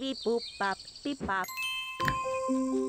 beep boop bop beep bop.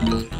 Boop,